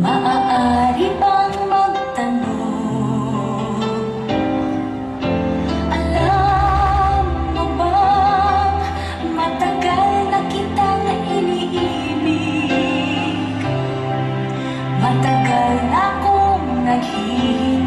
Maaari bang magtanong? Alam mo bang Matagal na kitang iniibig? Matagal na akong naghihintay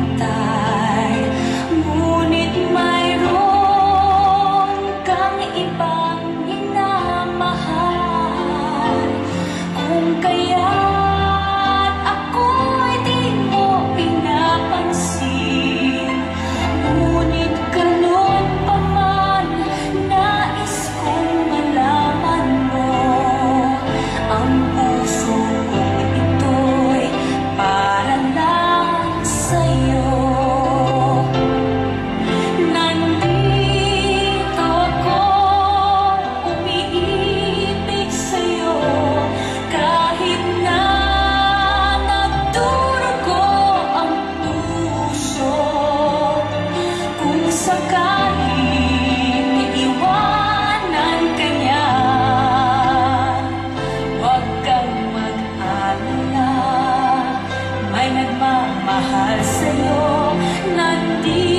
May nagmamahal sa'yo Nandito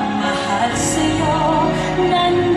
mahal sa'yo, nandun